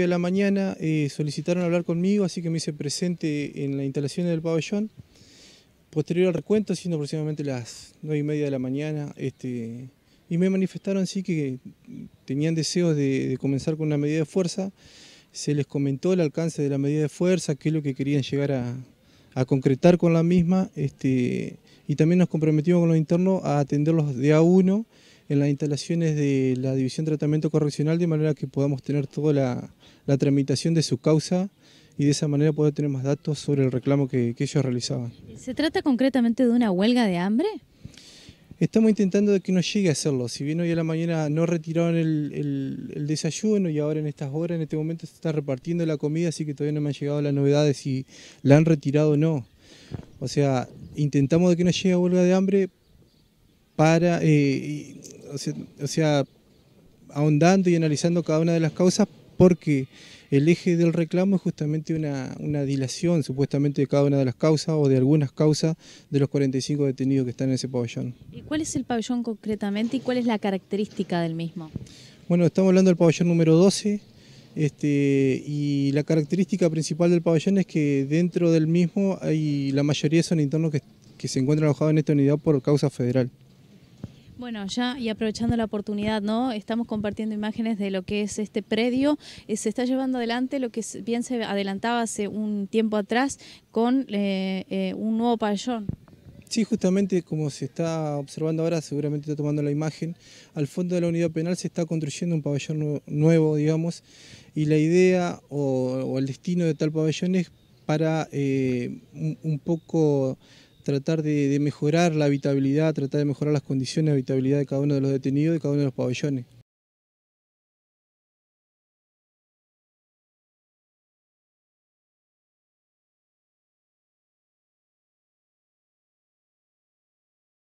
De la mañana eh, solicitaron hablar conmigo, así que me hice presente en la instalación del pabellón. Posterior al recuento, siendo aproximadamente las 9 y media de la mañana, este, y me manifestaron sí que tenían deseos de, comenzar con una medida de fuerza. Se les comentó el alcance de la medida de fuerza, qué es lo que querían llegar a, concretar con la misma, este, y también nos comprometimos con los internos a atenderlos de a uno en las instalaciones de la División de Tratamiento Correccional, de manera que podamos tener toda la, tramitación de su causa y de esa manera poder tener más datos sobre el reclamo que, que ellos realizaban. ¿Se trata concretamente de una huelga de hambre? Estamos intentando de que no llegue a hacerlo. Si bien hoy a la mañana no retiraron el, desayuno y ahora en estas horas, en este momento se está repartiendo la comida, así que todavía no me han llegado las novedades si la han retirado o no. O sea, intentamos de que no llegue a huelga de hambre para, eh, o sea, ahondando y analizando cada una de las causas porque el eje del reclamo es justamente una, dilación supuestamente de cada una de las causas o de algunas causas de los 45 detenidos que están en ese pabellón. ¿Y cuál es el pabellón concretamente y cuál es la característica del mismo? Bueno, estamos hablando del pabellón número 12 este, y la característica principal del pabellón es que dentro del mismo hay, la mayoría son internos que, que se encuentran alojados en esta unidad por causa federal. Bueno, ya y aprovechando la oportunidad, ¿no? Estamos compartiendo imágenes de lo que es este predio. Eh, se está llevando adelante lo que bien se adelantaba hace un tiempo atrás con eh, eh, un nuevo pabellón. Sí, justamente como se está observando ahora, seguramente está tomando la imagen, al fondo de la unidad penal se está construyendo un pabellón nuevo, digamos, y la idea o, el destino de tal pabellón es para un poco tratar de, mejorar la habitabilidad, tratar de mejorar las condiciones de habitabilidad de cada uno de los detenidos y de cada uno de los pabellones.